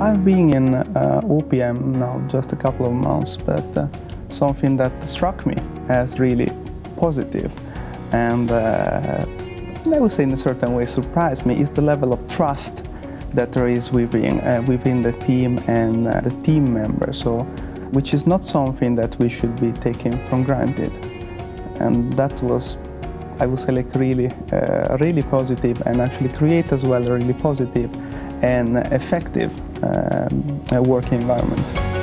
I've been in uh, UPM now just a couple of months, but uh, something that struck me as really positive and uh, I would say in a certain way surprised me is the level of trust that there is within, uh, within the team and uh, the team members, so, which is not something that we should be taking for granted. And that was I would say like really, uh, really positive and actually create as well a really positive and effective um, working environment.